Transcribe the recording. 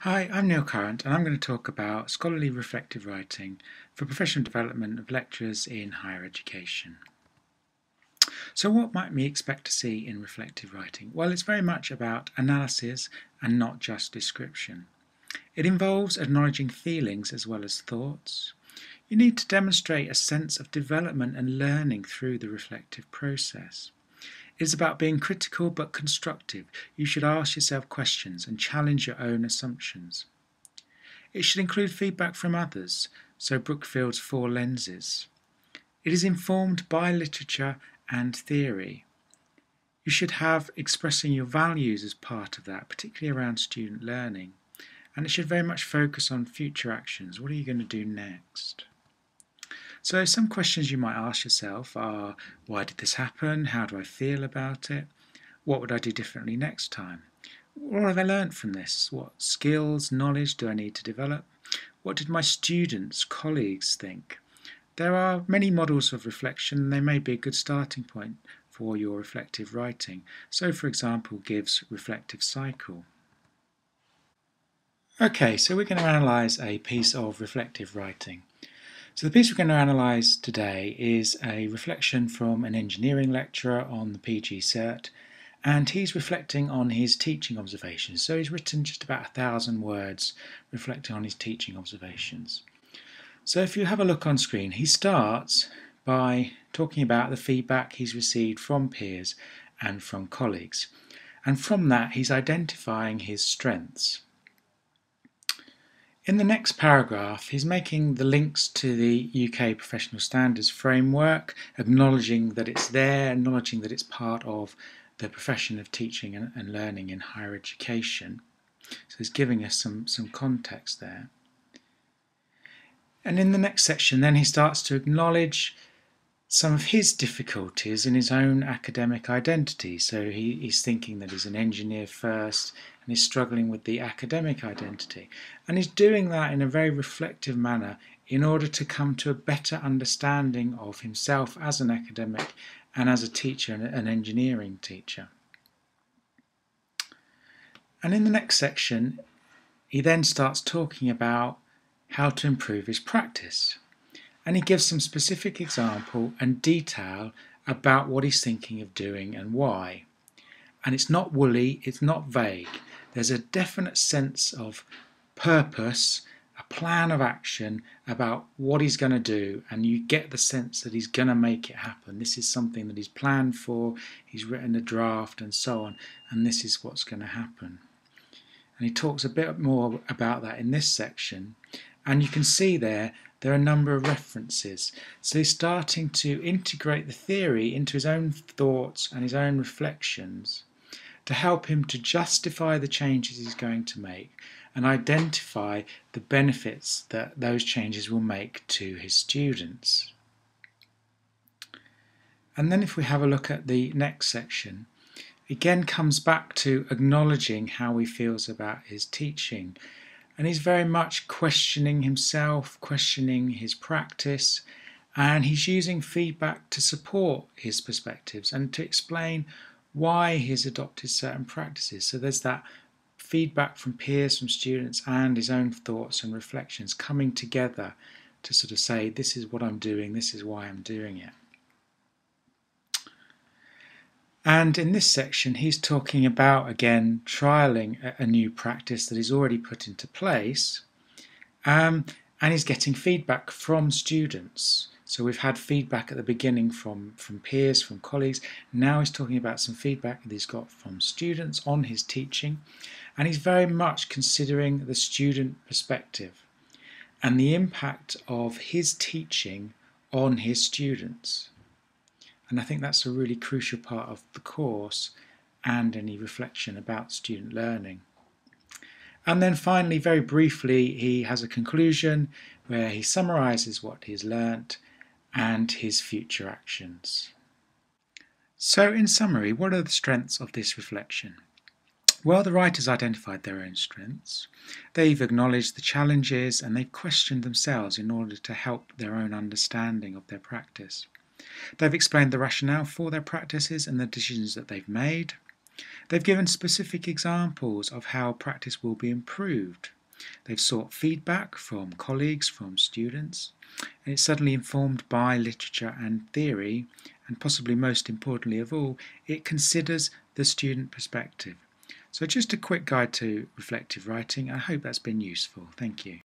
Hi, I'm Neil Current and I'm going to talk about scholarly reflective writing for professional development of lecturers in higher education. So what might we expect to see in reflective writing? Well, it's very much about analysis and not just description. It involves acknowledging feelings as well as thoughts. You need to demonstrate a sense of development and learning through the reflective process. It is about being critical but constructive. You should ask yourself questions and challenge your own assumptions. It should include feedback from others, so Brookfield's four lenses. It is informed by literature and theory. You should have expressing your values as part of that, particularly around student learning. And it should very much focus on future actions. What are you going to do next? So some questions you might ask yourself are, why did this happen? How do I feel about it? What would I do differently next time? What have I learnt from this? What skills, knowledge do I need to develop? What did my students, colleagues think? There are many models of reflection and they may be a good starting point for your reflective writing. So for example, Gibbs reflective cycle. Okay, so we're going to analyse a piece of reflective writing. So the piece we're going to analyse today is a reflection from an engineering lecturer on the PG Cert and he's reflecting on his teaching observations. So he's written just about a thousand words reflecting on his teaching observations. So if you have a look on screen, he starts by talking about the feedback he's received from peers and from colleagues. And from that, he's identifying his strengths. In the next paragraph, he's making the links to the UK Professional Standards Framework, acknowledging that it's there, acknowledging that it's part of the profession of teaching and, and learning in higher education. So he's giving us some, some context there. And in the next section, then he starts to acknowledge some of his difficulties in his own academic identity. So he, he's thinking that he's an engineer first, and he's struggling with the academic identity. And he's doing that in a very reflective manner in order to come to a better understanding of himself as an academic and as a teacher, and an engineering teacher. And in the next section, he then starts talking about how to improve his practice. And he gives some specific example and detail about what he's thinking of doing and why. And it's not woolly, it's not vague. There's a definite sense of purpose, a plan of action about what he's going to do, and you get the sense that he's going to make it happen. This is something that he's planned for, he's written a draft, and so on, and this is what's going to happen. And he talks a bit more about that in this section, and you can see there there are a number of references. So he's starting to integrate the theory into his own thoughts and his own reflections to help him to justify the changes he's going to make and identify the benefits that those changes will make to his students. And then if we have a look at the next section, again comes back to acknowledging how he feels about his teaching. And he's very much questioning himself, questioning his practice, and he's using feedback to support his perspectives and to explain why he's adopted certain practices. So there's that feedback from peers, from students, and his own thoughts and reflections coming together to sort of say, this is what I'm doing, this is why I'm doing it. And in this section, he's talking about, again, trialing a, new practice that he's already put into place. Um, and he's getting feedback from students. So we've had feedback at the beginning from, from peers, from colleagues. Now he's talking about some feedback that he's got from students on his teaching. And he's very much considering the student perspective and the impact of his teaching on his students. And I think that's a really crucial part of the course and any reflection about student learning. And then finally, very briefly, he has a conclusion where he summarizes what he's learnt and his future actions. So, in summary, what are the strengths of this reflection? Well, the writers identified their own strengths. They've acknowledged the challenges and they've questioned themselves in order to help their own understanding of their practice. They've explained the rationale for their practices and the decisions that they've made. They've given specific examples of how practice will be improved. They've sought feedback from colleagues, from students, and it's suddenly informed by literature and theory, and possibly most importantly of all, it considers the student perspective. So just a quick guide to reflective writing. I hope that's been useful. Thank you.